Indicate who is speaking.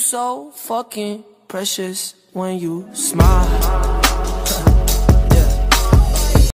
Speaker 1: so fucking precious when you smile.